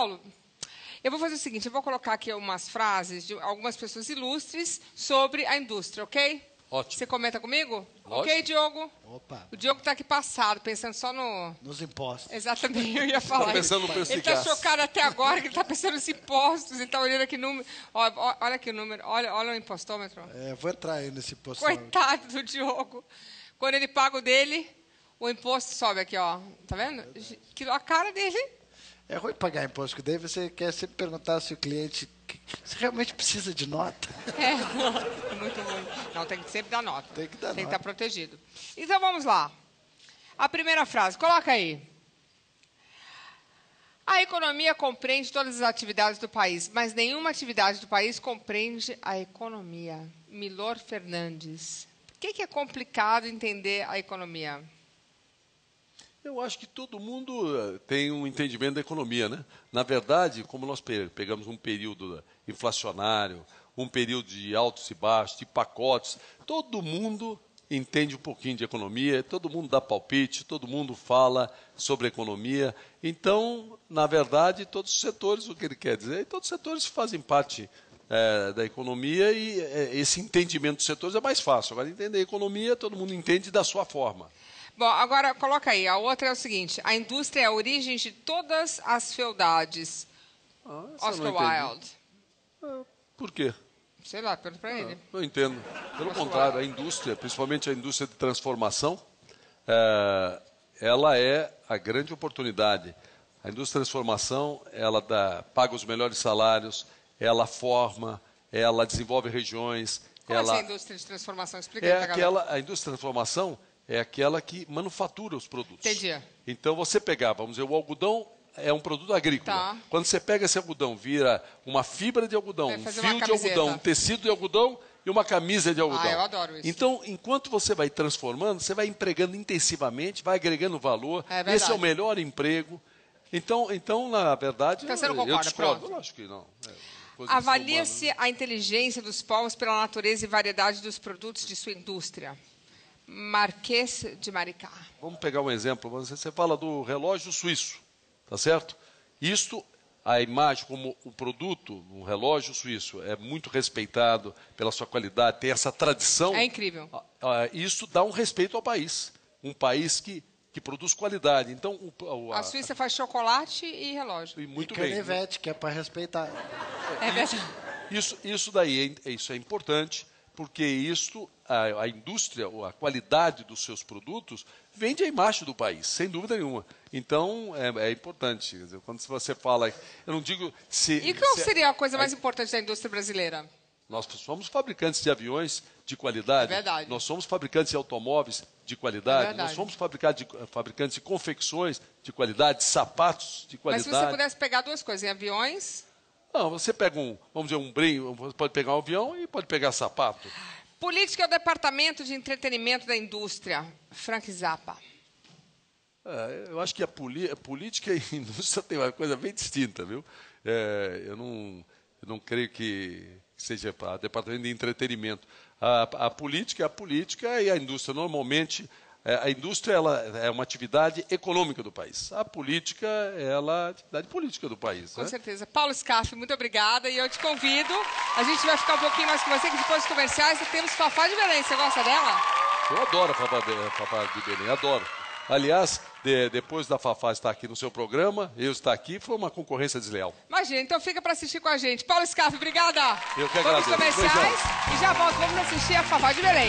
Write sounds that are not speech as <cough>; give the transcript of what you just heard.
Paulo, eu vou fazer o seguinte, eu vou colocar aqui umas frases de algumas pessoas ilustres sobre a indústria, ok? Ótimo. Você comenta comigo? Lógico. Ok, Diogo? Opa, O Diogo está aqui passado, pensando só no... nos impostos. Exatamente, eu ia falar. Tá pensando no preço Ele está chocado até agora, que ele está pensando nos impostos, ele está olhando aqui o número. Olha aqui o número, olha, olha o impostômetro. É, vou entrar aí nesse imposto. Coitado do Diogo. Quando ele paga o dele, o imposto sobe aqui, ó. Tá vendo? Que a cara dele. É ruim pagar imposto, porque daí você quer sempre perguntar se o cliente que- se realmente precisa de nota. É, <laughs> muito ruim. Não, tem que sempre dar nota. Tem que dar Tem que nota. estar protegido. Então vamos lá. A primeira frase, coloca aí. A economia compreende todas as atividades do país, mas nenhuma atividade do país compreende a economia. Milor Fernandes. Por que, que é complicado entender a economia? Eu acho que todo mundo eh, tem um entendimento da economia, né? Na verdade, como nós pe- pegamos um período eh, inflacionário, um período de altos e baixos, de pacotes, todo mundo entende um pouquinho de economia, todo mundo dá palpite, todo mundo fala sobre economia. Então, na verdade, todos os setores, o que ele quer dizer, todos os setores fazem parte eh, da economia e eh, esse entendimento dos setores é mais fácil. Agora, entender a economia, todo mundo entende da sua forma. Bom, agora coloca aí. A outra é o seguinte: a indústria é a origem de todas as feudades. Ah, não Oscar. Wilde. Por quê? Sei lá, pergunta pra ele. Eu entendo. Pelo Oscar contrário, a Wilde. indústria, principalmente a indústria de transformação, eh, ela é a grande oportunidade. A indústria de transformação, ela dá, paga os melhores salários, ela forma, ela desenvolve regiões, Qual ela é essa indústria de transformação? Explica aí é pra galera. aquela, a indústria de transformação é aquela que manufatura os produtos. Entendi. Então você pegar, vamos dizer, o algodão é um produto agrícola. Tá. Quando você pega esse algodão, vira uma fibra de algodão, um fio de algodão, um tecido de algodão e uma camisa de algodão. Ah, eu adoro isso. Então, enquanto você vai transformando, você vai empregando intensivamente, vai agregando valor. É. Esse é o melhor emprego. Então, então na verdade, Então você não eu, eu concorda, discordo. pronto. Eu acho que não. É Avalia-se humano. a inteligência dos povos pela natureza e variedade dos produtos de sua indústria. Marquês de Maricá. Vamos pegar um exemplo. Você fala do relógio suíço, tá certo? Isto, a imagem como o produto, um relógio suíço, é muito respeitado pela sua qualidade, tem essa tradição. É incrível. Ah, ah, Isso dá um respeito ao país. Um país que, que produz qualidade. Então, o, o- A Suíça faz chocolate e relógio. e muito e bem. canivete, que é para respeitar. É verdade. Isso, isso daí é, isso é importante, porque isso, a, a indústria, ou a qualidade dos seus produtos, vende a imagem do país, sem dúvida nenhuma. Então, é, é importante. Dizer, quando você fala, eu não digo se... E qual se- seria a coisa mais importante da indústria brasileira? Nós somos fabricantes de aviões de qualidade. É verdade. Nós somos fabricantes de automóveis de qualidade. É. Nós somos fabricantes de, fabricantes de confecções de qualidade, de sapatos de Mas qualidade. se você pudesse pegar duas coisas, em aviões, Não, você pega um, vamos dizer, um brinco, pode pegar um avião e pode pegar sapato. política é o departamento de entretenimento da indústria. Frank Zappa. É, eu acho que a, a política <laughs> e a indústria tem uma coisa bem distinta, viu? É, eu, não, eu não creio que seja para departamento de entretenimento. A, a política é a política e a indústria normalmente a indústria ela é uma atividade econômica do país. A política ela é a atividade política do país. Com né? certeza. Paulo Scaff, muito obrigada. E eu te convido. A gente vai ficar um pouquinho mais com você, que depois dos comerciais temos Fafá de Belém. Você gosta dela? Eu adoro a Fafá de, Fafá de Belém, adoro. Aliás, de- depois da Fafá estar aqui no seu programa, eu estar aqui, foi uma concorrência desleal. Imagina, então fica para assistir com a gente. Paulo Scaff, obrigada. Eu que Vamos agradeço. comerciais Beijão. e já volto. Vamos assistir a Fafá de Belém.